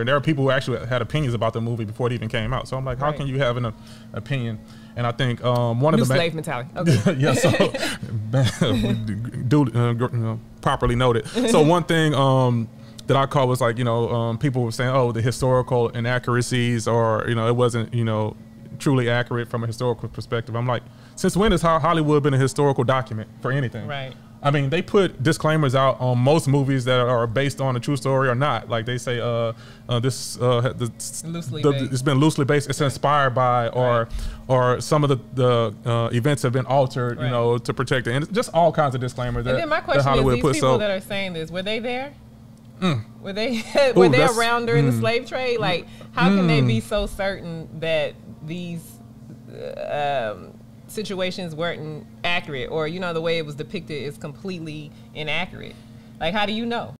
And there are people who actually had opinions about the movie before it even came out. So I'm like, how Right. can you have an uh, opinion? And I think um, one New of the slave mentality. Okay. yeah, so do uh, know, properly noted. So one thing um, that I caught was like you know um, people were saying oh the historical inaccuracies or you know it wasn't you know truly accurate from a historical perspective. I'm like since when has Hollywood been a historical document for anything? Right. I mean, they put disclaimers out on most movies that are based on a true story or not. Like they say, uh, uh this uh, the, Loosely the- it's been loosely based. It's inspired by, or or some of the the uh, events have been altered, you know, to protect it. And just all kinds of disclaimers that, And then my question is: Hollywood These people So that are saying this, were they there? Were they Ooh, were they around during the mm. slave trade? Like, how can they be so certain that these uh, um, situations weren't accurate, or you know, the way it was depicted is completely inaccurate? Like, how do you know?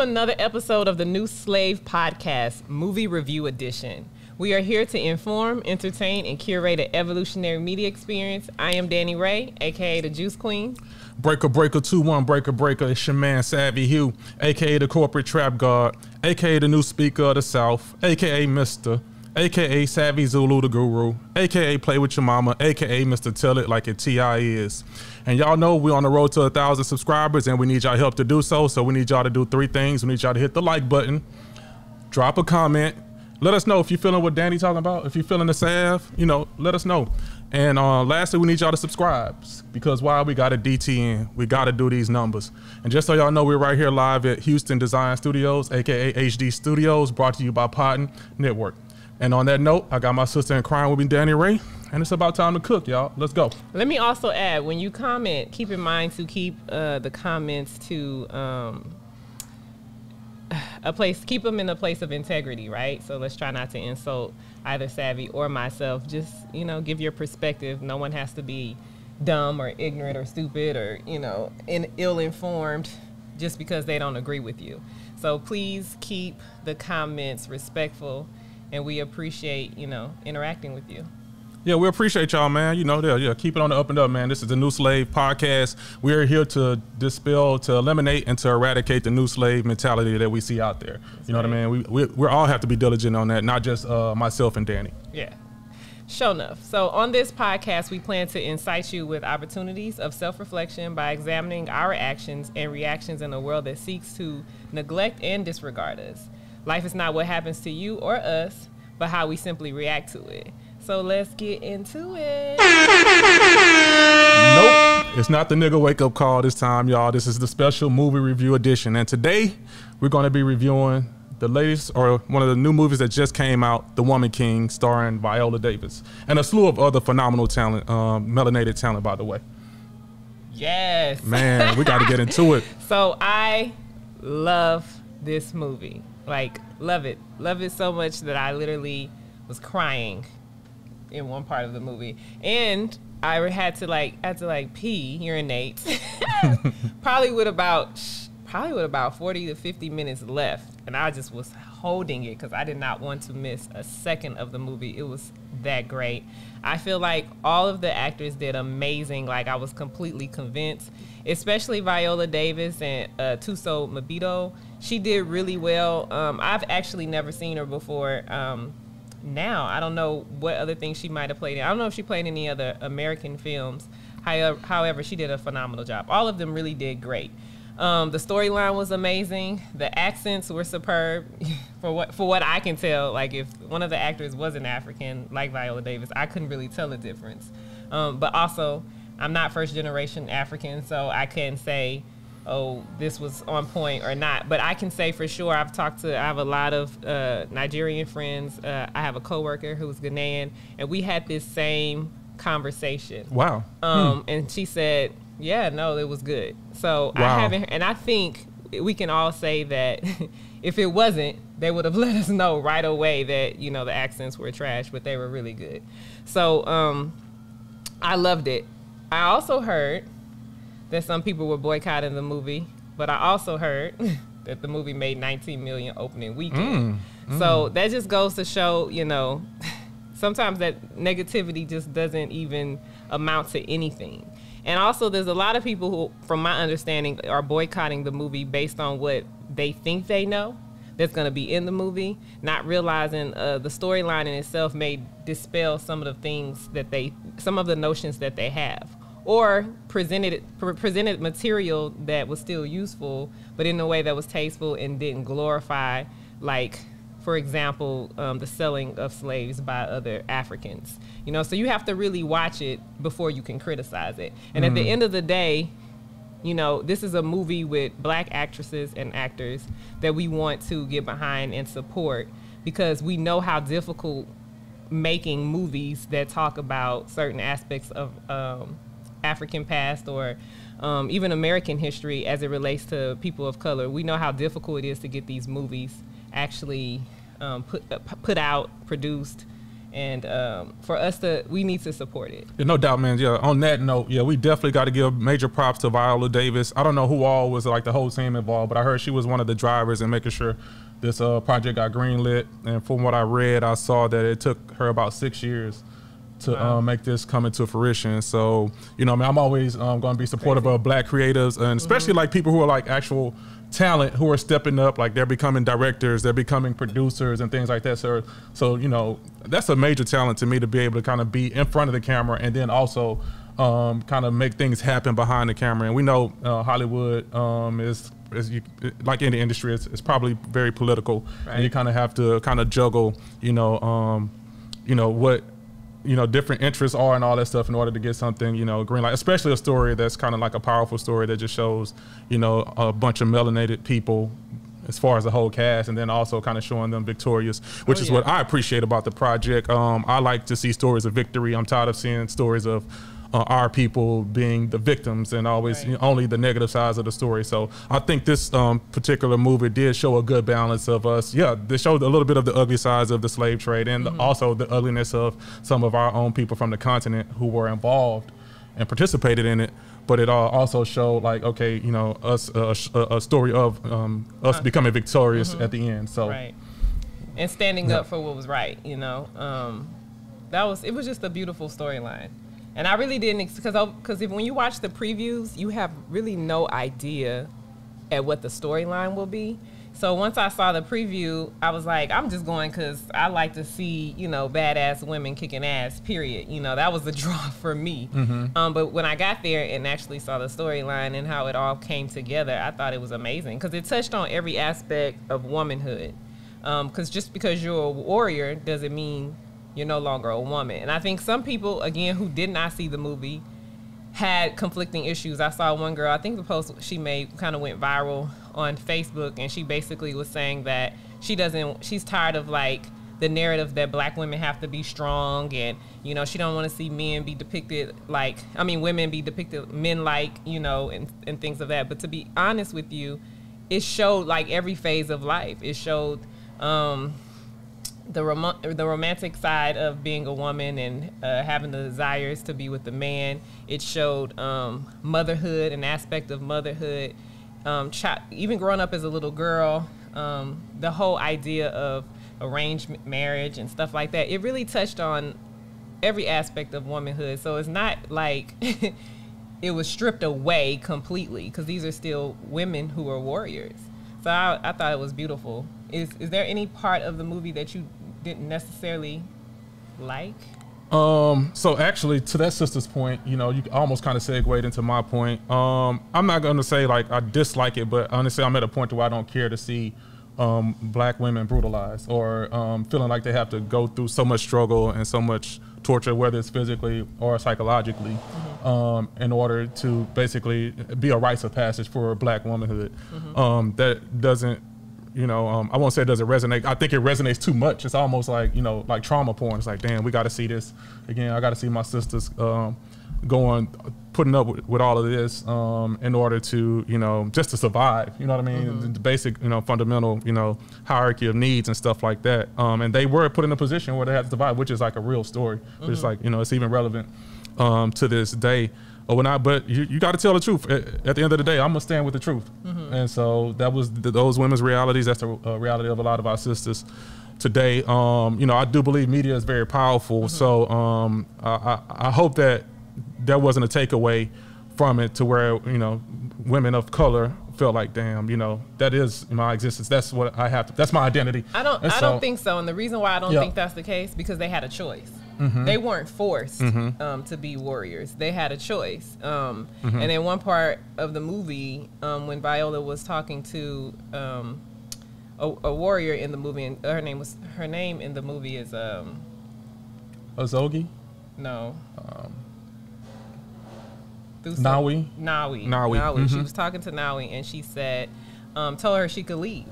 Another episode of the New Slave Podcast, Movie Review Edition. We are here to inform, entertain, and curate an evolutionary media experience. I am Dani Rai, aka the Juice Queen. breaker breaker two one breaker breaker. It's your man Savvi Hue, aka the corporate trap Gawd, aka the new speaker of the South, aka Mister. AKA Savvi Zulu the Guru, AKA Play with Your Mama, AKA Mr. Tell It Like a TI is. And y'all know we're on the road to a thousand subscribers and we need y'all help to do so. So we need y'all to do three things. We need y'all to hit the like button, drop a comment. Let us know if you're feeling what Dani talking about. If you're feeling the salve, you know, let us know. And uh, lastly, we need y'all to subscribe because while we got a DTN, we got to do these numbers. And just so y'all know, we're right here live at Houston Design Studios, aka HD Studios, brought to you by POD'N Network. And on that note, I got my sister in crime with me, Dani Rai, and it's about time to cook, y'all. Let's go. Let me also add when you comment, keep in mind to keep uh, the comments to um, a place, keep them in a place of integrity, right? So let's try not to insult either Savvi or myself. Just, you know, give your perspective. No one has to be dumb or ignorant or stupid or, you know, in, ill informed just because they don't agree with you. So please keep the comments respectful and we appreciate, you know, interacting with you. Yeah, we appreciate y'all, man. You know, yeah, yeah, keep it on the up and up, man. This is the New Slave Podcast. We're here to dispel, to eliminate, and to eradicate the new slave mentality that we see out there. you know what I mean? We, we we all have to be diligent on that, not just uh, myself and Danny. Yeah. Show enough. So, on this podcast, we plan to incite you with opportunities of self reflection by examining our actions and reactions in a world that seeks to neglect and disregard us. Life is not what happens to you or us, but how we simply react to it. So, let's get into it. Nope, it's not the nigga wake up call this time, y'all. This is the special movie review edition, and today we're going to be reviewing the latest or one of the new movies that just came out, The Woman King, starring Viola Davis, and a slew of other phenomenal talent, um, melanated talent, by the way. Yes. Man, we got to get into it. So I love this movie. Like, love it. Love it so much that I literally was crying in one part of the movie. And I had to like had to like pee, urinate. probably with about probably with about 40 to 50 minutes left. And I just was holding it because I did not want to miss a second of the movie. It was that great. I feel like all of the actors did amazing. Like I was completely convinced, especially Viola Davis and uh, Thuso Mbedu. She did really well. Um, I've actually never seen her before. Um, now I don't know what other things she might have played in. I don't know if she played any other American films. However, however, she did a phenomenal job. All of them really did great. Um, the storyline was amazing. The accents were superb, for what for what I can tell. Like if one of the actors was an African, like Viola Davis, I couldn't really tell the difference. Um, but also, I'm not first generation African, so I can not say, oh, this was on point or not. But I can say for sure. I've talked to. I have a lot of uh, Nigerian friends. Uh, I have a coworker who's Ghanaian, and we had this same conversation. Wow. Um, and she said, "Yeah, no, it was good." So Wow. I haven't, and I think we can all say that if it wasn't, they would have let us know right away that you know the accents were trash, but they were really good. So um, I loved it. I also heard that some people were boycotting the movie, but I also heard that the movie made 19 million opening weekend. So that just goes to show, you know, sometimes that negativity just doesn't even amount to anything. And also, there's a lot of people who, from my understanding, are boycotting the movie based on what they think they know that's going to be in the movie, not realizing uh, the storyline in itself may dispel some of the things that they, some of the notions that they have, or presented pre- presented material that was still useful, but in a way that was tasteful and didn't glorify, like for example, um, the selling of slaves by other Africans. You know, so you have to really watch it before you can criticize it. And at the end of the day, you know, this is a movie with black actresses and actors that we want to get behind and support because we know how difficult making movies that talk about certain aspects of um, African past or um, even American history as it relates to people of color. We know how difficult it is to get these movies actually um, put uh, put out, produced, and um, for us to we need to support it. Yeah, no doubt, man. Yeah, on that note, yeah, we definitely got to give major props to Viola Davis. I don't know who all was like the whole team involved, but I heard she was one of the drivers in making sure this uh, project got greenlit. And from what I read, I saw that it took her about six years to Wow. uh, make this come into fruition. So, you know, I mean, I'm always um, going to be supportive Crazy. of black creatives, and especially like people who are like actual talent who are stepping up, like they're becoming directors, they're becoming producers and things like that. So, so you know, that's a major talent to me to be able to kind of be in front of the camera and then also um, kind of make things happen behind the camera. And we know uh, Hollywood um, is. Is you, like in the industry, it's, it's probably very political, and you kind of have to kind of juggle, you know, um, you know what you know different interests are and all that stuff in order to get something you know green light especially a story that's kind of like a powerful story that just shows you know a bunch of melanated people as far as the whole cast and then also kind of showing them victorious which Oh, is yeah. what i appreciate about the project um, i like to see stories of victory i'm tired of seeing stories of uh, our people being the victims and always Right. you know, only the negative sides of the story. So I think this um, particular movie did show a good balance of us. Yeah, they showed a little bit of the ugly sides of the slave trade and Mm-hmm. also the ugliness of some of our own people from the continent who were involved and participated in it. But it uh, also showed like, okay, you know, us uh, a, story of um, us becoming victorious at the end. So. Mm-hmm. right and standing Yeah. up for what was right you know um, that was it was just a beautiful storyline and i really didn't because because if when you watch the previews you have really no idea at what the storyline will be. So once i saw the preview i was like i'm just going because i like to see you know badass women kicking ass period. You know that was the draw for me. Um, but when i got there and actually saw the storyline and how it all came together i thought it was amazing. Because it touched on every aspect of womanhood. Because just because you're a warrior doesn't mean you're no longer a woman. And I think some people, again, who did not see the movie, had conflicting issues. I saw one girl, I think the post she made kind of went viral on Facebook, and she basically was saying that she doesn't, she's tired of like the narrative that black women have to be strong and you know she don't want to see men be depicted like i mean women be depicted men like you know and, and things of that but to be honest with you it showed like every phase of life it showed um, the rom- the romantic side of being a woman and uh, having the desires to be with the man. It showed um, motherhood, an aspect of motherhood. Um, even growing up as a little girl, um, the whole idea of arranged marriage and stuff like that. It really touched on every aspect of womanhood. So it's not like it was stripped away completely because these are still women who are warriors. So I, I thought it was beautiful. Is is there any part of the movie that you didn't necessarily like? Um, so actually, to that sister's point, you know, you almost kind of segued into my point. Um, I'm not going to say like I dislike it, but honestly, I'm at a point where I don't care to see um, black women brutalized or um, feeling like they have to go through so much struggle and so much torture, whether it's physically or psychologically, um, in order to basically be a rites of passage for black womanhood. Um, that doesn't you know, um, I won't say it doesn't resonate. I think it resonates too much. It's almost like you know, like trauma porn. It's like, damn, we got to see this again. I got to see my sisters um, going, putting up with, with all of this um, in order to, you know, just to survive. You know what I mean? Mm-hmm. The, the basic, you know, fundamental, you know, hierarchy of needs and stuff like that. Um, and they were put in a position where they had to survive, which is like a real story. Which is like, you know, it's even relevant um, to this day. Or when I, but you, you got to tell the truth. At, at the end of the day, I'm gonna stand with the truth. And so that was th those women's realities. That's the uh, reality of a lot of our sisters today. Um, you know, I do believe media is very powerful. So um, I, I, I hope that there wasn't a takeaway from it to where you know women of color felt like, damn, you know, that is my existence. That's what I have to. That's my identity. I don't. I don't think so. And the reason why I don't Yeah. think that's the case because they had a choice. Mm-hmm. They weren't forced um, to be warriors. They had a choice. Um, Mm-hmm. And in one part of the movie, um, when Viola was talking to um, a, a warrior in the movie, and her name was her name in the movie is um, Izogie, no. Um, some- Nawi? Nawi. Nawi, She mhm. was talking to Nawi and she said, um, told her she could leave.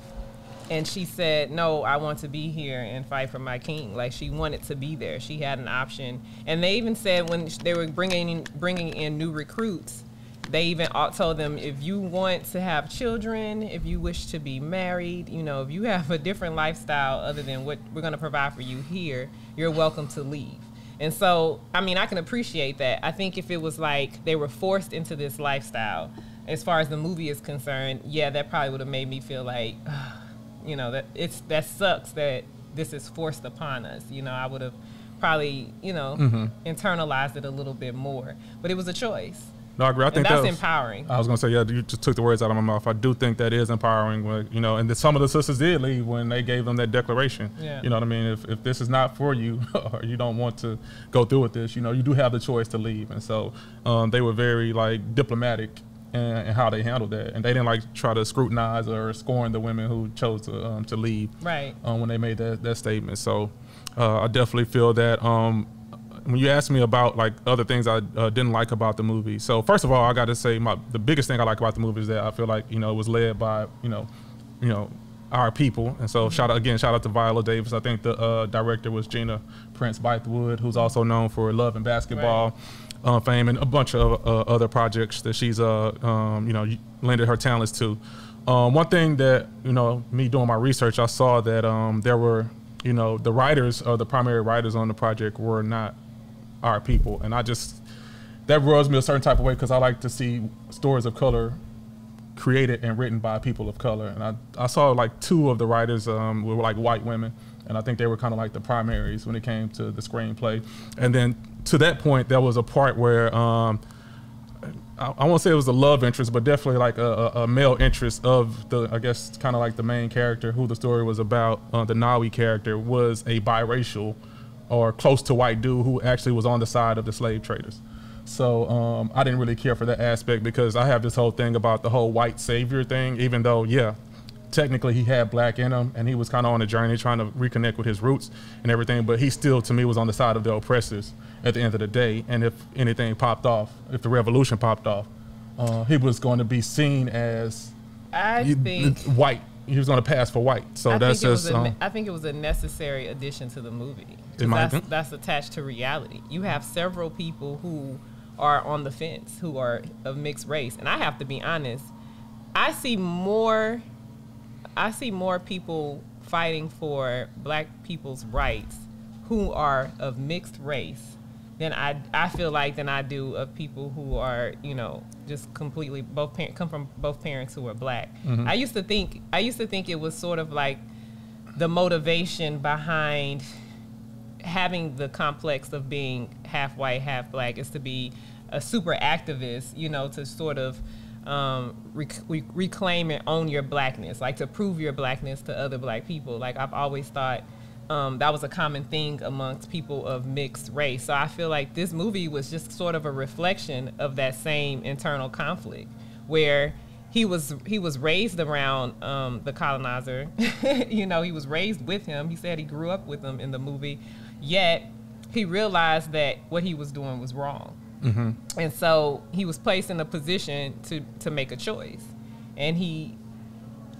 And she said, no, I want to be here and fight for my king. Like she wanted to be there. She had an option. And they even said when they were bringing in, bringing in new recruits, they even told them if you want to have children, if you wish to be married, you know, if you have a different lifestyle other than what we're going to provide for you here, you're welcome to leave. And so, I mean, I can appreciate that. I think if it was like they were forced into this lifestyle, as far as the movie is concerned, yeah, that probably would have made me feel like, you know, that it's that sucks that this is forced upon us. You know, I would have probably, you know, Mm-hmm. internalized it a little bit more. But it was a choice, No, I agree. I think that's that was, empowering. I was gonna say, yeah, you just took the words out of my mouth. I do think that is empowering, when, you know, and that some of the sisters did leave when they gave them that declaration. Yeah. You know what I mean? If, if this is not for you or you don't want to go through with this, you know, you do have the choice to leave. And so um, they were very like diplomatic in, in how they handled that, and they didn't like try to scrutinize or scorn the women who chose to um, to leave Right. um, when they made that, that statement. So uh, I definitely feel that. Um, when you asked me about like other things I uh, didn't like about the movie, so first of all, I got to say my the biggest thing I like about the movie is that I feel like you know it was led by you know, you know, our people, and so shout out again, shout out to Viola Davis. I think the uh, director was Gina Prince Bythewood, who's also known for Love and Basketball. Uh, fame and a bunch of uh, other projects that she's uh um, you know lended her talents to. Um, one thing that you know me doing my research, I saw that um, there were you know the writers or the primary writers on the project were not our people, and I just that rubs me a certain type of way because I like to see stories of color created and written by people of color. And I, I saw like two of the writers um, were like white women, and I think they were kind of like the primaries when it came to the screenplay. And then to that point, there was a part where um, I, I won't say it was a love interest, but definitely like a, a, male interest of the, I guess, kind of like the main character who the story was about. Uh, the Nawi character was a biracial or close to white dude who actually was on the side of the slave traders. So um, I didn't really care for that aspect because I have this whole thing about the whole white savior thing, even though, yeah, technically he had black in him and he was kind of on a journey trying to reconnect with his roots and everything, but he still, to me, was on the side of the oppressors at the end of the day. And if anything popped off, if the revolution popped off, uh, he was going to be seen as I think. white. He was going to pass for white. So I that's think it was just. a, um, I think it was a necessary addition to the movie. That's, that's attached to reality. You have several people who are on the fence, who are of mixed race, and I have to be honest. I see more. I see more people fighting for black people's rights who are of mixed race than I I feel like than I do of people who are you know just completely both parent come from both parents who are black. Mm-hmm. I used to think I used to think it was sort of like the motivation behind having the complex of being half white, half black is to be a super activist, you know, to sort of um, rec- re- reclaim and own your blackness, like to prove your blackness to other black people. Like I've always thought um, that was a common thing amongst people of mixed race. So I feel like this movie was just sort of a reflection of that same internal conflict, where he was he was raised around um, the colonizer. you know, he was raised with him. He said he grew up with him in the movie, yet he realized that what he was doing was wrong, and so he was placed in a position to to make a choice, and he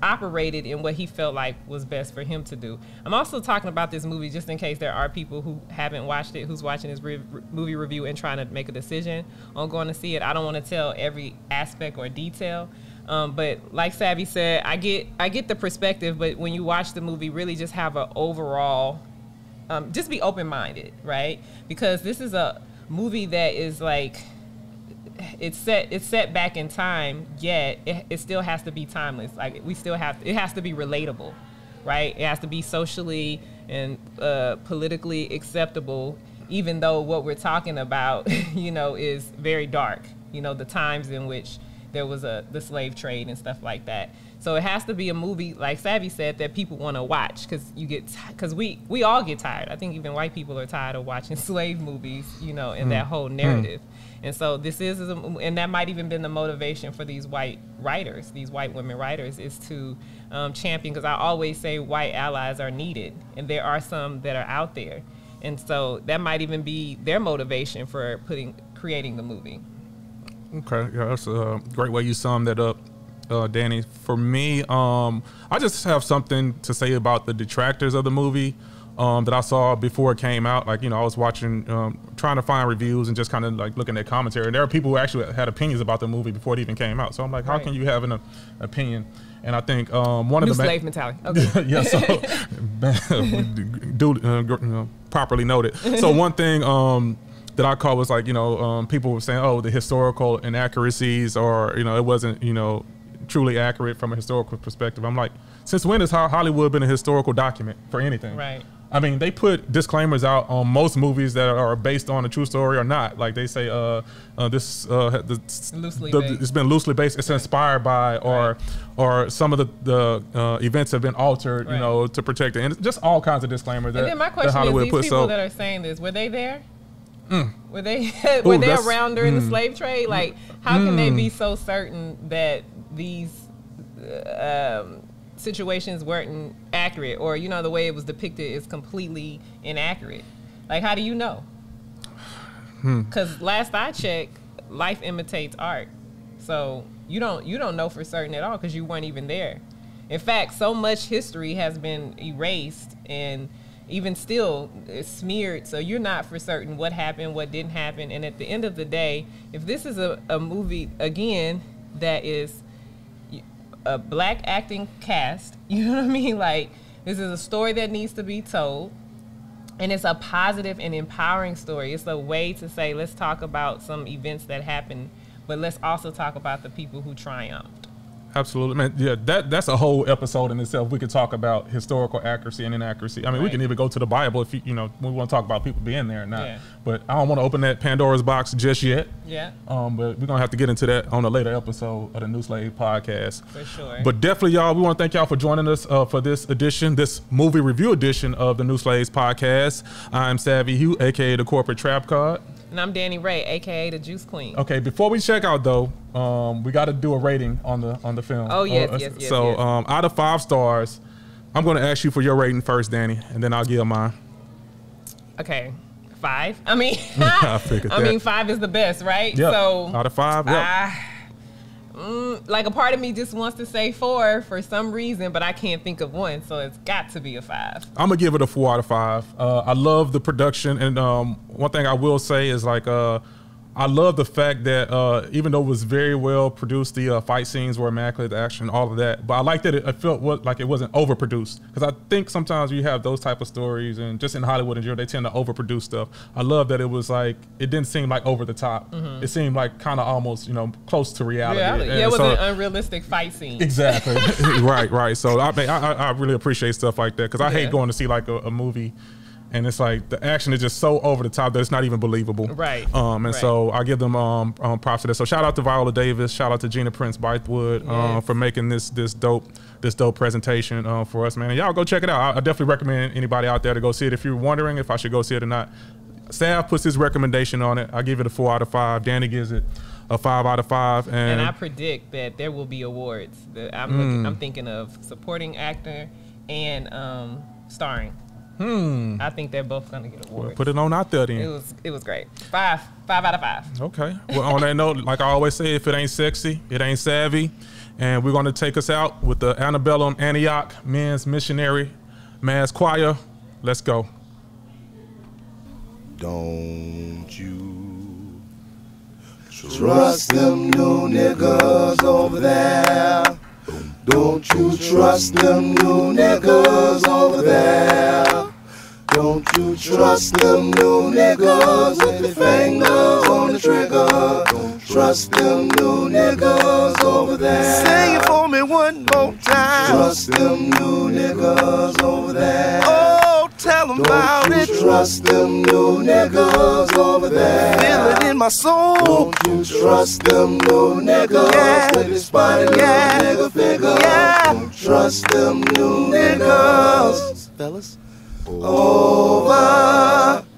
operated in what he felt like was best for him to do. I'm also talking about this movie just in case there are people who haven't watched it, who's watching this re- movie review and trying to make a decision on going to see it. I don't want to tell every aspect or detail. Um, but like Savvi said, I get I get the perspective, but when you watch the movie, really just have an overall, um, just be open minded, right? Because this is a movie that is like it's set it's set back in time yet it, it still has to be timeless. Like we still have it has to be relatable right? It has to be socially and uh, politically acceptable even though what we're talking about you know is very dark. You know the times in which there was a the slave trade and stuff like that so it has to be a movie like Savvi said that people want to watch because you get because we we all get tired i think even white people are tired of watching slave movies you know and mm. that whole narrative mm and so this is, and that might even been the motivation for these white writers, these white women writers, is to um, champion. Because I always say white allies are needed, and there are some that are out there, and so that might even be their motivation for putting creating the movie. Okay, yeah, that's a great way you sum that up. Uh, Dani. For me, um, I just have something to say about the detractors of the movie um, that I saw before it came out. Like, you know, I was watching, um, trying to find reviews and just kind of like looking at commentary. And there are people who actually had opinions about the movie before it even came out. So I'm like, how right. can you have an uh, opinion? And I think um, one New of the slave ma- mentality. Okay. yeah, so do uh, properly noted. So one thing um, that I caught was like, you know, um, people were saying, oh, the historical inaccuracies, or you know, it wasn't, you know, truly accurate from a historical perspective. I'm like, since when has Hollywood been a historical document for anything? Right. I mean, they put disclaimers out on most movies that are based on a true story or not. Like they say, uh, uh, this uh, the, loosely the, it's been loosely based. It's inspired by, or right. or some of the the uh, events have been altered, right. you know, to protect it. And just all kinds of disclaimers. That, and then my question Hollywood is, these people so, that are saying this, were they there? Mm. Were they were Ooh, they around during mm, the slave trade? Like, how mm, can they be so certain that these uh, um, situations weren't accurate or you know the way it was depicted is completely inaccurate. Like how do you know? Because hmm. last i checked life imitates art. So you don't you don't know for certain at all because you weren't even there. In fact so much history has been erased and even still it's smeared so you're not for certain what happened what didn't happen and at the end of the day if this is a, a movie again that is a black acting cast. You know what I mean? Like this is a story that needs to be told. And it's a positive and empowering story. It's a way to say, let's talk about some events that happened, but let's also talk about the people who triumphed. Absolutely, man. Yeah, that that's a whole episode in itself. We could talk about historical accuracy and inaccuracy. I mean, right. we can even go to the Bible if you, you know we want to talk about people being there or not. Yeah. But I don't want to open that Pandora's box just yet. Yeah. Um, but we're gonna have to get into that on a later episode of the New Slave podcast. For sure. But definitely, y'all, we want to thank y'all for joining us uh, for this edition, this movie review edition of the New Slaves podcast. I'm Savvi Hue, aka the Corporate Trap Card. And I'm Dani Rai, aka the Juice Queen. Okay, before we check out though, um, we got to do a rating on the on the film. Oh yes, uh, yes, yes. So yes. Um, out of five stars, I'm going to ask you for your rating first, Dani, and then I'll give mine. Okay, five. I mean, I, I mean, five is the best, right? Yep. So out of five, yep. Mm, like a part of me just wants to say four for some reason, but I can't think of one, so it's got to be a five. I'm gonna give it a four out of five. Uh, I love the production, and um, one thing I will say is like uh, I love the fact that uh, even though it was very well produced, the uh, fight scenes were immaculate, the action, all of that. But I like that it, it felt what, like it wasn't overproduced because I think sometimes you have those type of stories, and just in Hollywood and Europe, they tend to overproduce stuff. I love that it was like it didn't seem like over the top. Mm-hmm. It seemed like kind of almost you know close to reality. reality. Yeah, it was so, an unrealistic fight scene. Exactly. right, right. So I, I, I really appreciate stuff like that because I yeah. hate going to see like a, a movie and it's like the action is just so over the top that it's not even believable. Right. Um, and right. so I give them um, um, props for that. So shout out to Viola Davis, shout out to Gina Prince Bythewood uh, for making this this dope this dope presentation uh, for us, man. And y'all go check it out. I, I, definitely recommend anybody out there to go see it. If you're wondering if I should go see it or not, Sav puts his recommendation on it. I give it a four out of five. Dani gives it a five out of five. And, and I predict that there will be awards. I'm, mm. looking, I'm thinking of supporting actor and um, starring. Hmm. I think they're both gonna get awards. Well, put it on out there then. It was it was great. Five five out of five. Okay. Well, on that note, like I always say, if it ain't sexy, it ain't savvy. And we're going to take us out with the Antebellum Antioch Men's Missionary Mass Choir. Let's go. Don't you trust them new niggas over there? Don't you trust them new niggas over there? Don't you trust them new niggas with their fingers on the trigger? Don't trust them new niggas over there. Sing it for me one more time. Trust them new niggas over there. Oh, tell them about Don't it. you trust them new niggas over there? Feel it in my soul. Don't you trust them new niggas Yeah. with the spotty Yeah. nigga figure? Yeah. Don't trust them new niggas Fellas. Over.